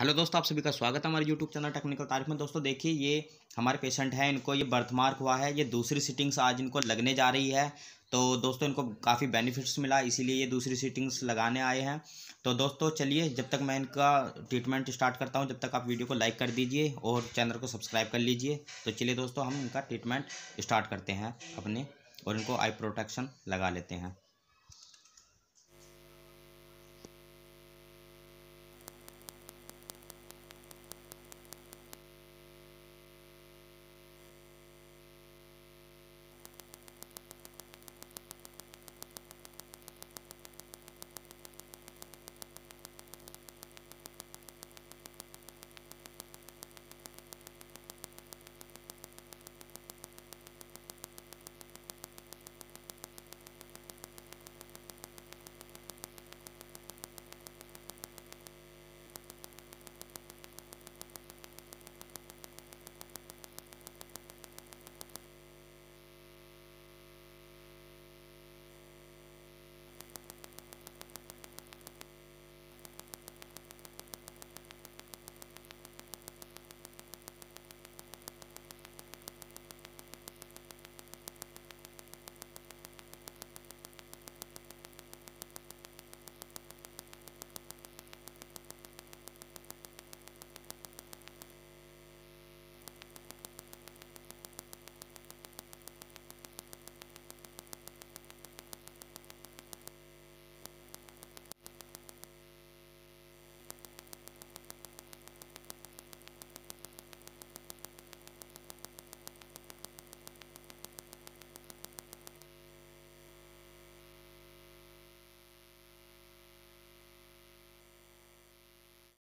Hello दोस्तों, आप सभी का स्वागत है हमारे यूट्यूब चैनल टेक्निकल तारीफ़ में। दोस्तों, देखिए, ये हमारे पेशेंट हैं, इनको ये बर्थ मार्क हुआ है, ये दूसरी सीटिंग्स आज इनको लगने जा रही है। तो दोस्तों, इनको काफ़ी बेनिफिट्स मिला, इसीलिए ये दूसरी सीटिंग्स लगाने आए हैं। तो दोस्तों, चलिए, जब तक मैं इनका ट्रीटमेंट स्टार्ट करता हूँ, जब तक आप वीडियो को लाइक कर दीजिए और चैनल को सब्सक्राइब कर लीजिए। तो चलिए दोस्तों, हम इनका ट्रीटमेंट स्टार्ट करते हैं अपने और इनको आई प्रोटेक्शन लगा लेते हैं।